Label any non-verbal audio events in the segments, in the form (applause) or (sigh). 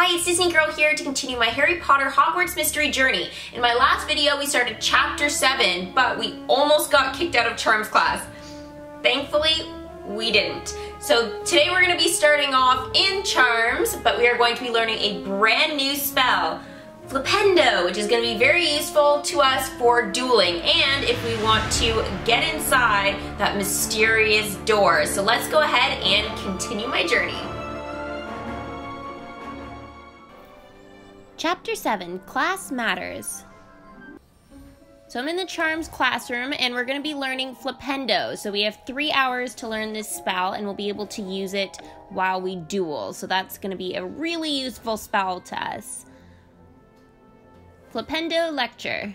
Hi, it's Disney Girl here to continue my Harry Potter Hogwarts mystery journey. In my last video, we started chapter 7, but we almost got kicked out of Charms class. Thankfully, we didn't. So today we're going to be starting off in Charms, but we are going to be learning a brand new spell, Flipendo, which is going to be very useful to us for dueling and if we want to get inside that mysterious door. So let's go ahead and continue my journey. Chapter 7 Class Matters. So I'm in the Charms classroom and we're going to be learning Flipendo. So we have three hours to learn this spell and we'll be able to use it while we duel. So that's going to be a really useful spell to us. Flipendo Lecture.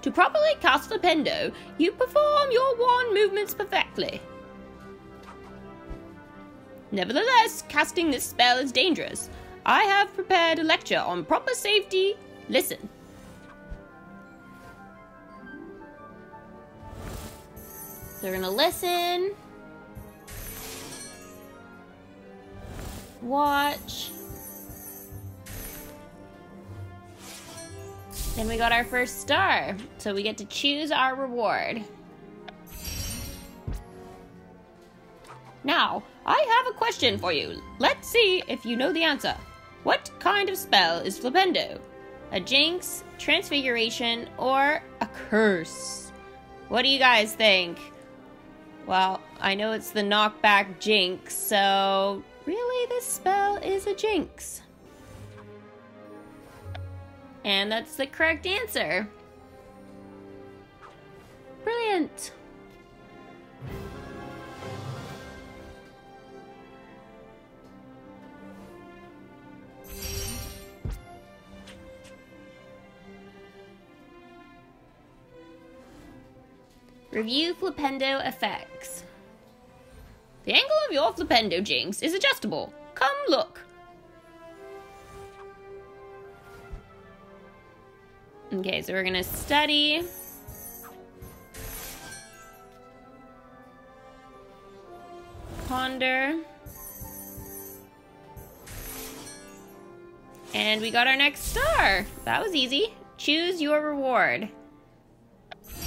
To properly cast Flipendo, you perform your wand movements perfectly. Nevertheless, casting this spell is dangerous. I have prepared a lecture on proper safety. Listen. We're gonna listen. Watch. Then we got our first star. So we get to choose our reward. Now, I have a question for you. Let's see if you know the answer. What kind of spell is Flipendo? A jinx, transfiguration, or a curse? What do you guys think? Well, I know it's the knockback jinx, so really this spell is a jinx. And that's the correct answer. Brilliant. Review Flipendo effects. The angle of your Flipendo Jinx is adjustable. Come look. Okay, so we're gonna study. Ponder. And we got our next star. That was easy. Choose your reward.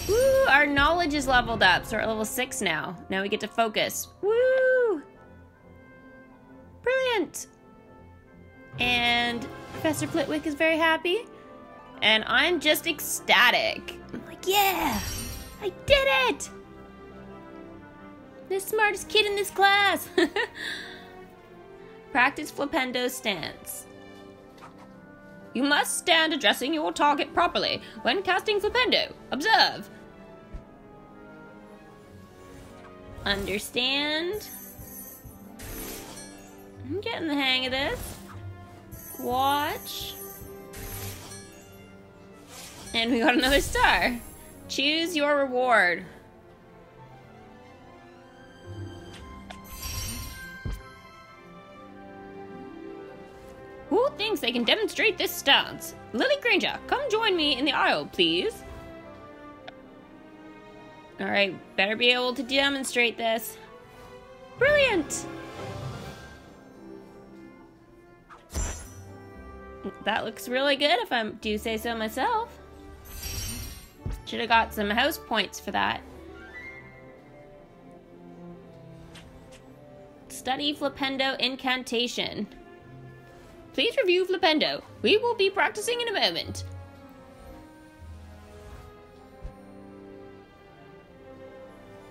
Woo! Our knowledge is leveled up, so we're at level 6 now. Now we get to focus. Woo! Brilliant! And Professor Flitwick is very happy. And I'm just ecstatic. I'm like, yeah! I did it! The smartest kid in this class! (laughs) Practice Flipendo stance. You must stand addressing your target properly when casting Flipendo. Observe. Understand. I'm getting the hang of this. Watch. And we got another star. Choose your reward. Who thinks they can demonstrate this stance? Lily Granger, come join me in the aisle, please. Alright, better be able to demonstrate this. Brilliant! That looks really good if I do say so myself. Should have got some house points for that. Study Flipendo Incantation. Please review Flipendo. We will be practicing in a moment.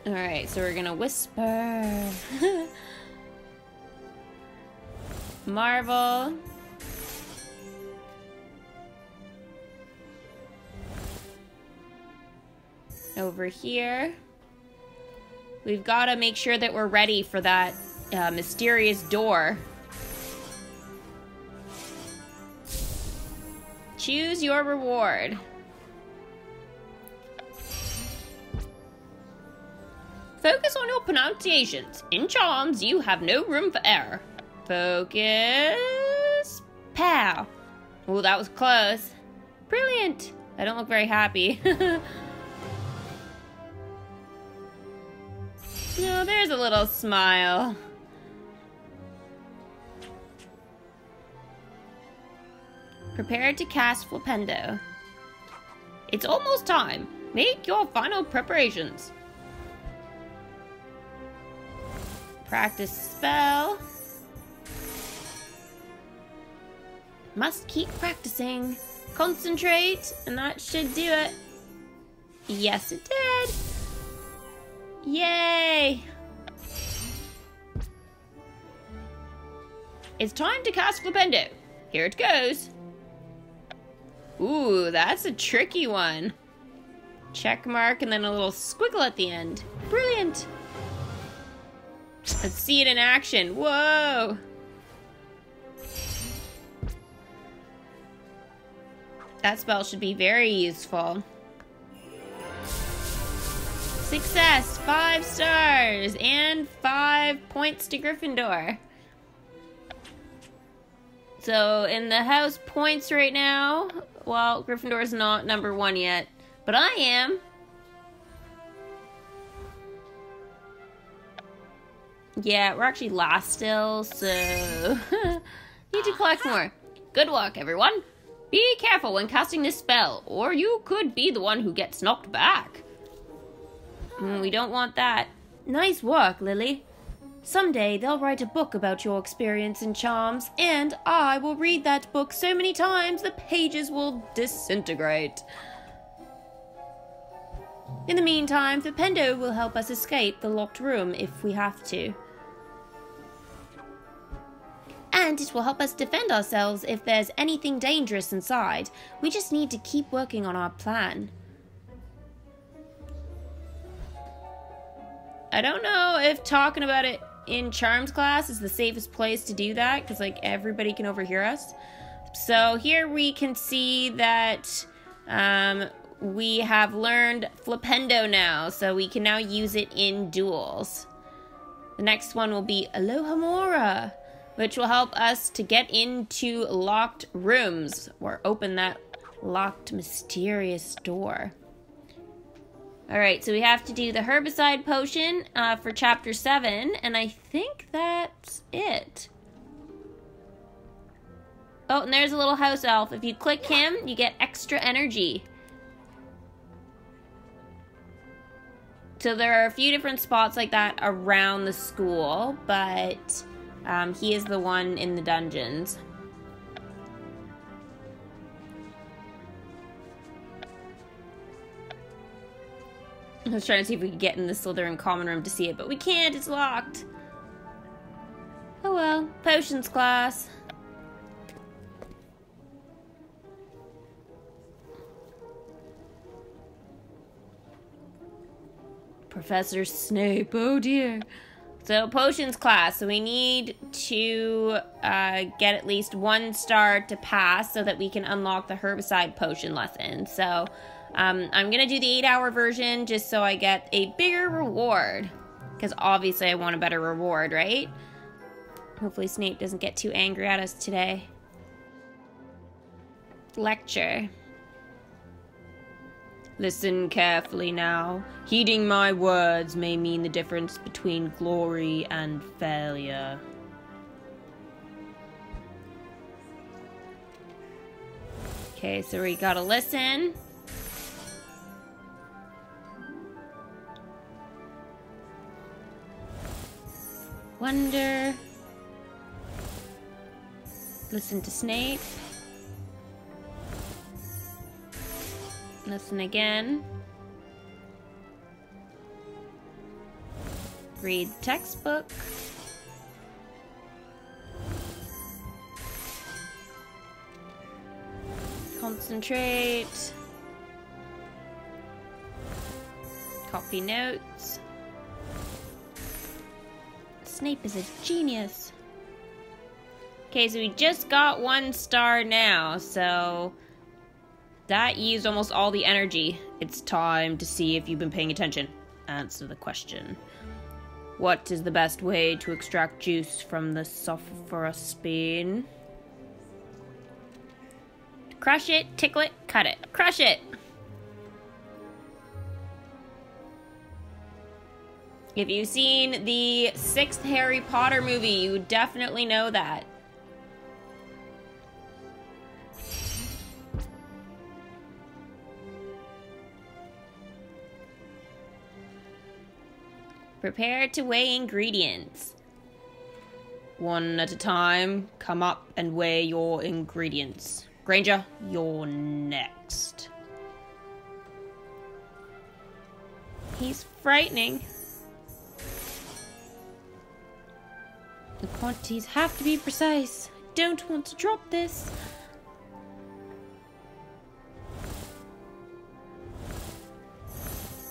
Alright, so we're gonna whisper. (laughs) Marvel. Over here. We've got to make sure that we're ready for that uh, mysterious door. Choose your reward. Focus on your pronunciations. In charms, you have no room for error. Focus. Pow. Oh, that was close. Brilliant. I don't look very happy. no, (laughs) oh, there's a little smile. Prepare to cast Flipendo. It's almost time. Make your final preparations. Practice spell. Must keep practicing. Concentrate, and that should do it. Yes, it did. Yay! It's time to cast Flipendo. Here it goes. Ooh, that's a tricky one. Check mark and then a little squiggle at the end. Brilliant. Let's see it in action. Whoa. That spell should be very useful. Success! Five stars! And five points to Gryffindor. So, in the house points right now, well, Gryffindor's not number one yet, but I am. Yeah, we're actually last still, so (laughs) need to collect more. Good work, everyone. Be careful when casting this spell, or you could be the one who gets knocked back. Mm, we don't want that. Nice work, Lily. Someday they'll write a book about your experience in charms, and I will read that book so many times the pages will disintegrate. In the meantime, Flipendo will help us escape the locked room if we have to and it will help us defend ourselves if there's anything dangerous inside. We just need to keep working on our plan. I don't know if talking about it in Charms class is the safest place to do that because like everybody can overhear us. So here we can see that um, we have learned Flipendo now, so we can now use it in duels. The next one will be Alohomora which will help us to get into locked rooms or open that locked mysterious door. Alright, so we have to do the herbicide potion uh, for chapter 7, and I think that's it. Oh, and there's a little house elf. If you click him, you get extra energy. So there are a few different spots like that around the school, but um, he is the one in the dungeons. I was trying to see if we could get in the Slytherin common room to see it, but we can't, it's locked. Oh well, potions class. Professor Snape, oh dear. So potions class. So we need to uh, get at least one star to pass so that we can unlock the herbicide potion lesson. So um, I'm gonna do the eight hour version just so I get a bigger reward. Because obviously I want a better reward, right? Hopefully Snape doesn't get too angry at us today. Lecture. Listen carefully now. Heeding my words may mean the difference between glory and failure. Okay, so we gotta listen. Wonder. Listen to Snape. Listen again. Read textbook. Concentrate. Copy notes. Snape is a genius. Okay, so we just got one star now, so that used almost all the energy. It's time to see if you've been paying attention. Answer the question. What is the best way to extract juice from the Sopophorous bean? Crush it, tickle it, cut it. Crush it! If you've seen the sixth Harry Potter movie, you definitely know that. Prepare to weigh ingredients. One at a time, come up and weigh your ingredients. Granger, you're next. He's frightening. The quantities have to be precise. Don't want to drop this.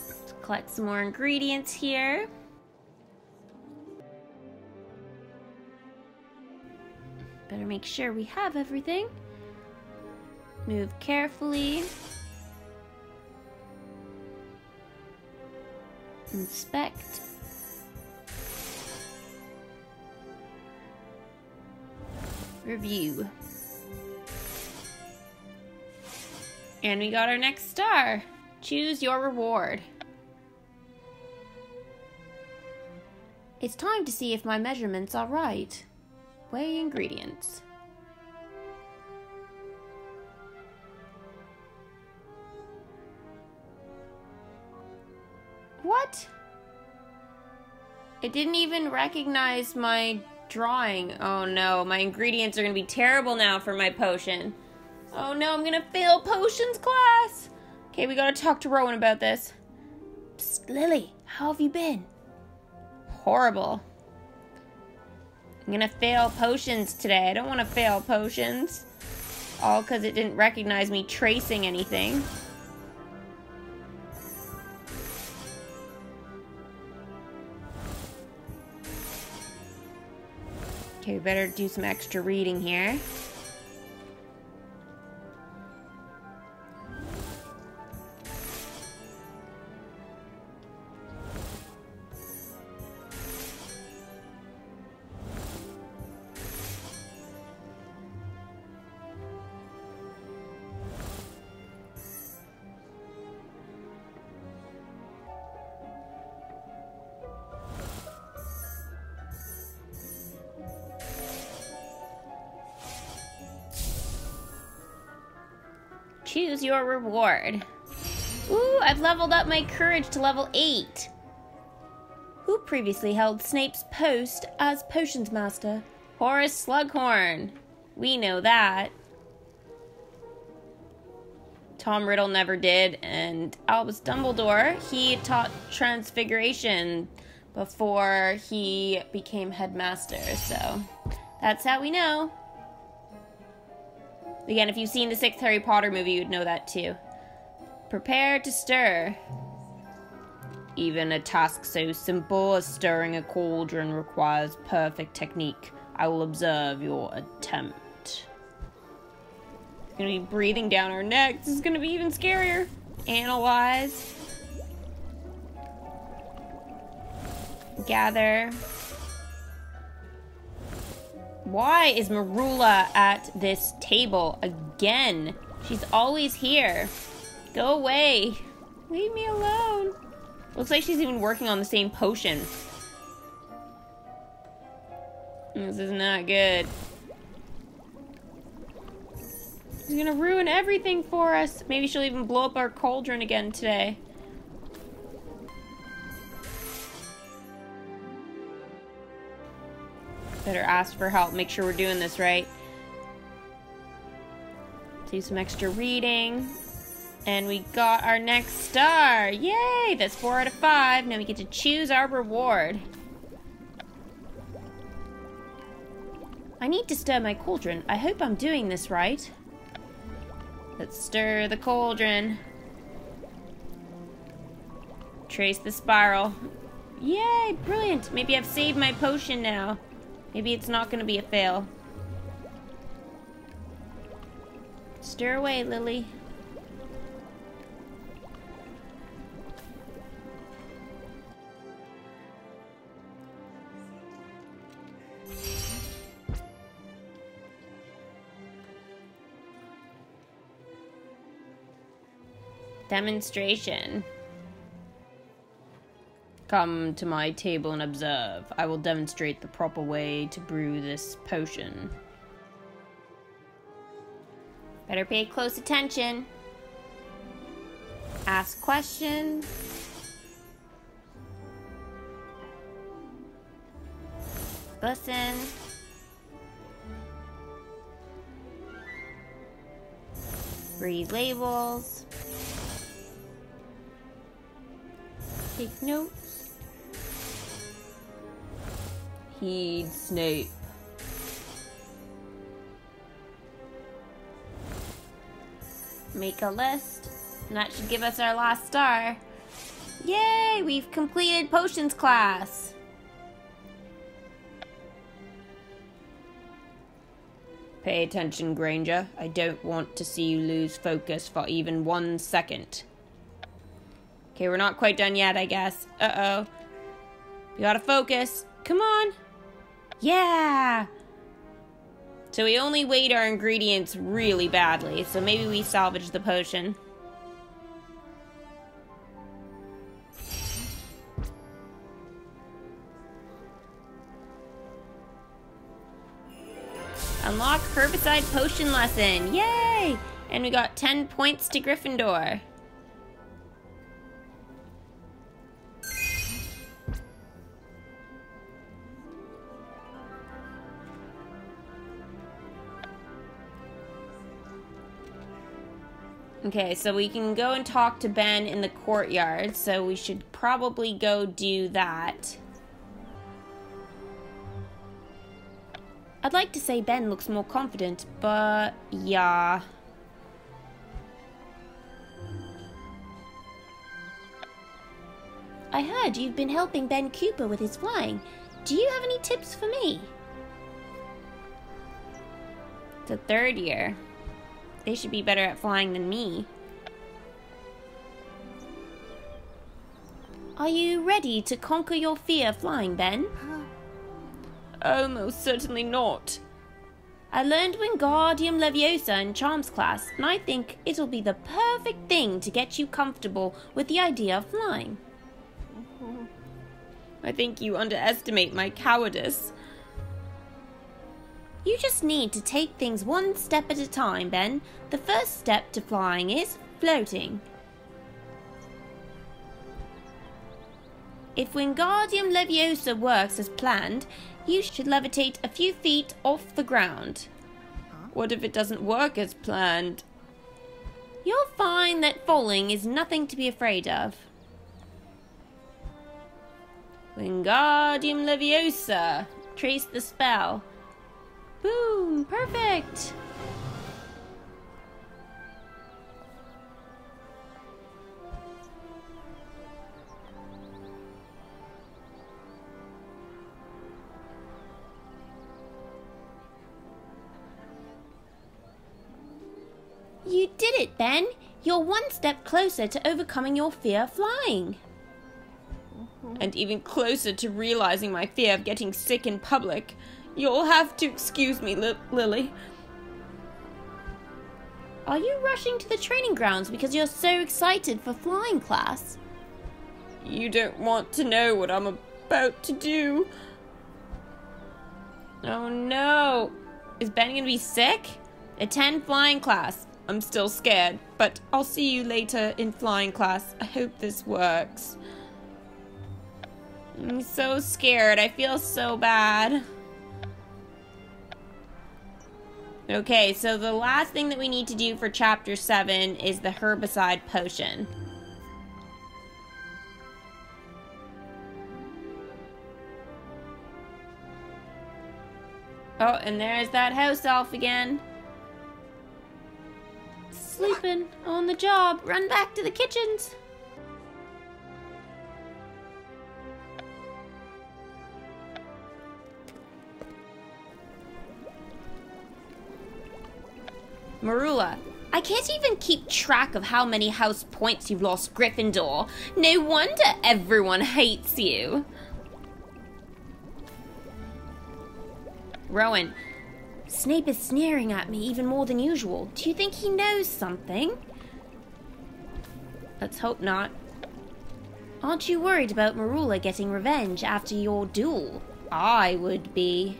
Let's collect some more ingredients here. Better make sure we have everything. Move carefully. Inspect. Review. And we got our next star. Choose your reward. It's time to see if my measurements are right. Weigh ingredients. What? It didn't even recognize my drawing. Oh no, my ingredients are gonna be terrible now for my potion. Oh no, I'm gonna fail potions class. Okay, we gotta talk to Rowan about this. Psst, Lily, how have you been? Horrible. I'm gonna fail potions today. I don't wanna fail potions. All because it didn't recognize me tracing anything. Okay, we better do some extra reading here. Choose your reward. Ooh, I've leveled up my courage to level 8. Who previously held Snape's post as Potions Master? Horace Slughorn. We know that. Tom Riddle never did, and Albus Dumbledore, he taught Transfiguration before he became headmaster, so that's how we know. Again, if you've seen the sixth Harry Potter movie, you'd know that too. Prepare to stir. Even a task so simple as stirring a cauldron requires perfect technique. I will observe your attempt. It's gonna be breathing down our necks. This is gonna be even scarier. Analyze. Gather. Why is Merula at this table again? She's always here. Go away. Leave me alone. Looks like she's even working on the same potion. This is not good. She's gonna ruin everything for us. Maybe she'll even blow up our cauldron again today. Better ask for help. Make sure we're doing this right. Do some extra reading. And we got our next star. Yay! That's four out of five. Now we get to choose our reward. I need to stir my cauldron. I hope I'm doing this right. Let's stir the cauldron. Trace the spiral. Yay! Brilliant! Maybe I've saved my potion now. Maybe it's not going to be a fail. Stir away, Lily. Demonstration. Come to my table and observe. I will demonstrate the proper way to brew this potion. Better pay close attention. Ask questions. Listen. Read labels. Take notes. Heed Snape. Make a list. And that should give us our last star. Yay! We've completed potions class. Pay attention, Granger. I don't want to see you lose focus for even one second. Okay, we're not quite done yet, I guess. Uh-oh. We gotta focus. Come on. Yeah! So we only weighed our ingredients really badly, so maybe we salvage the potion. Unlock herbicide potion lesson. Yay! And we got 10 points to Gryffindor. Okay, so we can go and talk to Ben in the courtyard, so we should probably go do that. I'd like to say Ben looks more confident, but yeah. I heard you've been helping Ben Copper with his flying. Do you have any tips for me? The third year. They should be better at flying than me. Are you ready to conquer your fear of flying, Ben? (gasps) Oh, most certainly not. I learned Wingardium Leviosa in Charms class, and I think it'll be the perfect thing to get you comfortable with the idea of flying. (laughs) I think you underestimate my cowardice. You just need to take things one step at a time, Ben. The first step to flying is floating. If Wingardium Leviosa works as planned, you should levitate a few feet off the ground. What if it doesn't work as planned? You'll find that falling is nothing to be afraid of. Wingardium Leviosa. Trace the spell. Boom! Perfect! You did it, Ben! You're one step closer to overcoming your fear of flying. And even closer to realizing my fear of getting sick in public. You'll have to excuse me, Li Lily. Are you rushing to the training grounds because you're so excited for flying class? You don't want to know what I'm about to do. Oh no. Is Ben gonna be sick? Attend flying class. I'm still scared, but I'll see you later in flying class. I hope this works. I'm so scared. I feel so bad. Okay, so the last thing that we need to do for chapter 7 is the herbicide potion. Oh, and there's that house elf again sleeping on the job. Run back to the kitchens. Merula, I can't even keep track of how many house points you've lost Gryffindor. No wonder everyone hates you. Rowan, Snape is sneering at me even more than usual. Do you think he knows something? Let's hope not. Aren't you worried about Merula getting revenge after your duel? I would be.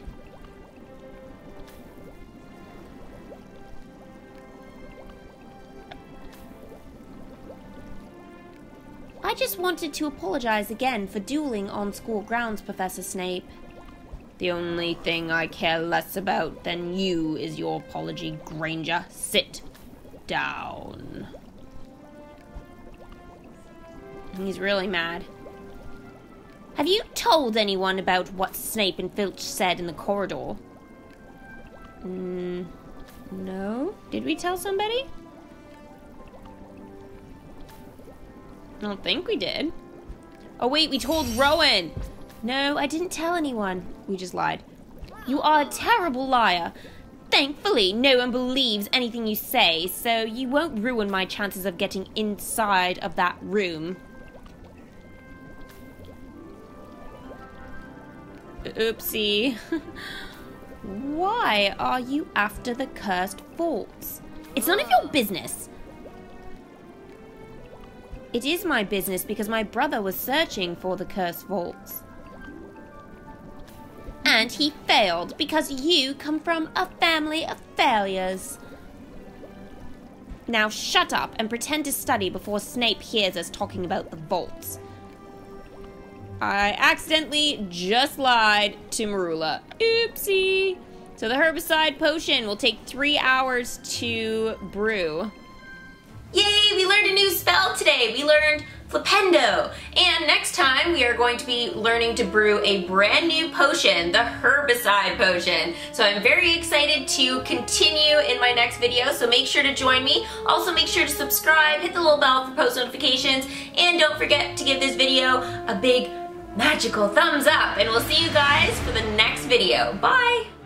Just wanted to apologize again for dueling on school grounds, Professor Snape. The only thing I care less about than you is your apology, Granger. Sit down. He's really mad. Have you told anyone about what Snape and Filch said in the corridor? Mm, no. Did we tell somebody? I don't think we did. Oh wait, we told Rowan. No, I didn't tell anyone. We just lied. You are a terrible liar. Thankfully, no one believes anything you say, so you won't ruin my chances of getting inside of that room. Oopsie. (laughs) Why are you after the cursed vaults? It's none of your business. It is my business because my brother was searching for the cursed vaults. And he failed because you come from a family of failures. Now shut up and pretend to study before Snape hears us talking about the vaults. I accidentally just lied to Merula. Oopsie. So the herbicide potion will take three hours to brew. We learned a new spell today. We learned Flipendo. And next time we are going to be learning to brew a brand new potion, the herbicide potion. So I'm very excited to continue in my next video, so make sure to join me. Also make sure to subscribe, hit the little bell for post notifications, and don't forget to give this video a big magical thumbs up. And we'll see you guys for the next video. Bye!